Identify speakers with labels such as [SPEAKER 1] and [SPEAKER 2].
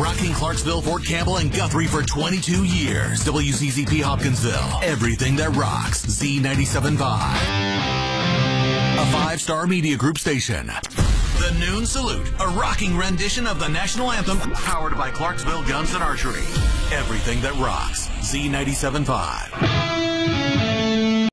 [SPEAKER 1] rocking Clarksville, Fort Campbell, and Guthrie for 22 years. WZZP Hopkinsville. Everything that rocks. Z97.5. A five-star media group station. The Noon Salute, a rocking rendition of the national anthem, powered by Clarksville Guns and Archery. Everything that rocks. Z97.5.